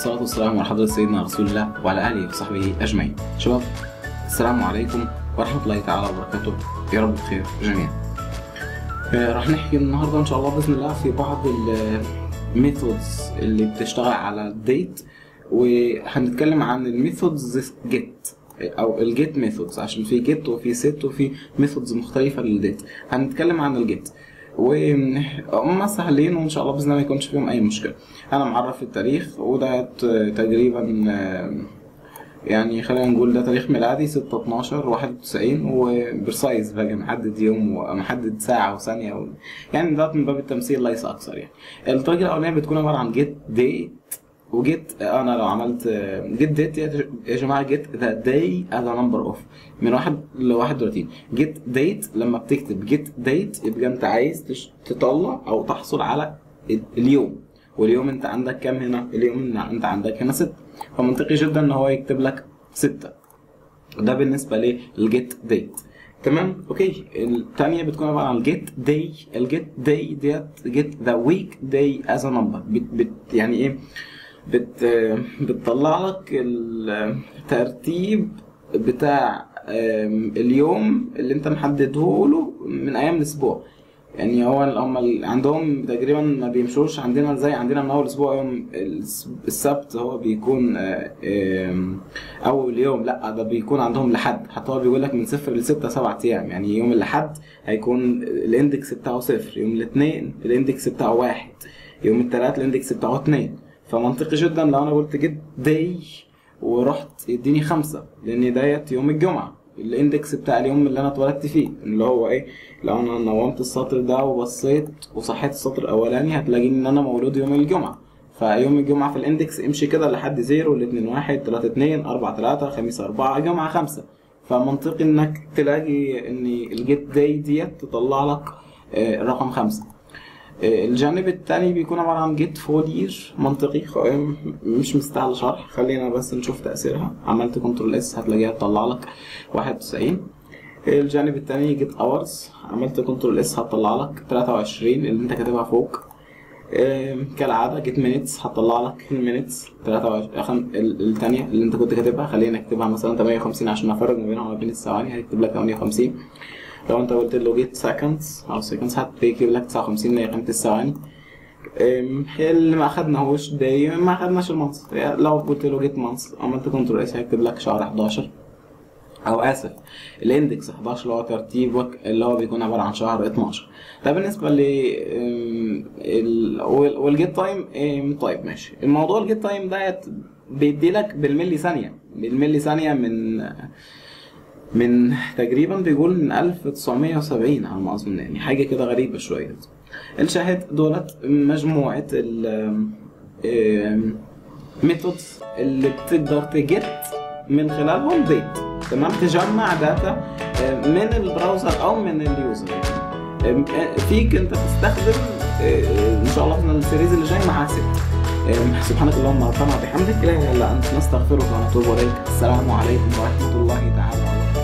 والصلاة والسلام على حضرة سيدنا رسول الله وعلى آله وصحبه أجمعين. شباب السلام عليكم ورحمة الله تعالى وبركاته. يا رب بخير جميعا. آه، راح نحكي النهاردة إن شاء الله بإذن الله في بعض ال methods اللي بتشتغل على ال date وهنتكلم عن ال methods get أو ال get methods عشان في get وفي set وفي methods مختلفة لل date هنتكلم عن ال get وهم سهلين وإن شاء الله بإذن الله ما يكونش فيهم أي مشكلة. أنا معرف التاريخ وده تقريبا يعني خلينا نقول ده تاريخ ميلادي 6 12 91 وبرسايز بقى محدد يوم ومحدد ساعة وثانية و... يعني ده من باب التمثيل ليس أكثر يعني. الطريقة الأولانية بتكون عبارة عن get date و get أنا لو عملت get date يا جماعة get the day as number of من واحد ل 31 get date لما بتكتب. get date يبقى أنت عايز تطلع أو تحصل على ال- اليوم. واليوم أنت عندك كام هنا؟ اليوم أنت عندك هنا ستة. فمنطقي جدا إن هو يكتب لك ستة. ده بالنسبة لل get date تمام؟ okay. الثانية بتكون عبارة عن ال get day ال get day ده get the weekday as number يعني إيه؟ بت بتطلع لك الترتيب بتاع اليوم اللي انت محدده له من أيام الأسبوع. يعني هو هم عندهم تقريبا ما بيمشوش عندنا زي عندنا من أول أسبوع يوم الس- السبت هو بيكون آه، أول يوم. لا ده بيكون عندهم لحد حتى هو بيقول لك من صفر لستة سبعة أيام. يعني يوم الأحد هيكون ال index بتاعه صفر يوم الاثنين ال index بتاعه واحد يوم الثلاث ال index بتاعه اتنين فمنطقي جدا لو أنا قلت get day ورحت يديني خمسة لأن ديت يوم الجمعة. ال index بتاع اليوم اللي أنا اتولدت فيه اللي هو إيه؟ لو أنا نومت السطر ده وبصيت وصحيت السطر الأولاني هتلاقي إن أنا مولود يوم الجمعة. فيوم الجمعة في ال index امشي كده لحد zero الاتنين واحد تلاتة اتنين أربعة تلاتة خميس أربعة جمعة خمسة. فمنطقي إنك تلاقي ان ال get day ديت تطلع لك آه، رقم خمسة. الجانب التاني بيكون عبارة عن get full year منطقي. مش مستاهل شرح خلينا بس نشوف تأثيرها. عملت control S هتلاقيها تطلع لك 91 الجانب التاني get hours عملت control S هتطلع لك 23 اللي انت كاتبها فوق. كالعادة get minutes هتطلع لك ال minutes 23 ال- التانية اللي انت كنت كاتبها خلينا نكتبها مثلا 58 عشان افرق ما بينها وما بين الثواني. هيكتب لك 58 لو انت قلت get seconds أو seconds هتكتب لك 59 اللي هي قيمة الثواني اللي ما اخدناهوش day ما اخدناش ال month لو قلت له get month عملت control S هيكتب لك شهر 11 أو اسف ال index 11 اللي هو ترتيبك اللي هو بيكون عباره عن شهر 12 ده بالنسبة ل وال get time طيب ماشي الموضوع ال get time ديت بيدي لك بالملي ثانية بالملي ثانية من من تقريبا بيقول من 1970 على ما أظن يعني حاجة كده غريبة شوية. الشاهد دولت مجموعة ال methods اللي بتقدر ت get من خلالهم date تمام؟ تجمع data آه، من ال browser أو من ال user. آه، فيك أنت تستخدم آه، إن شاء الله في ال series اللي جاي آه، سبحانك اللهم ربنا وبحمدك. لا اله الا أنت نستغفرك ونتوب إليك. السلام عليكم ورحمة الله تعالى وبركاته.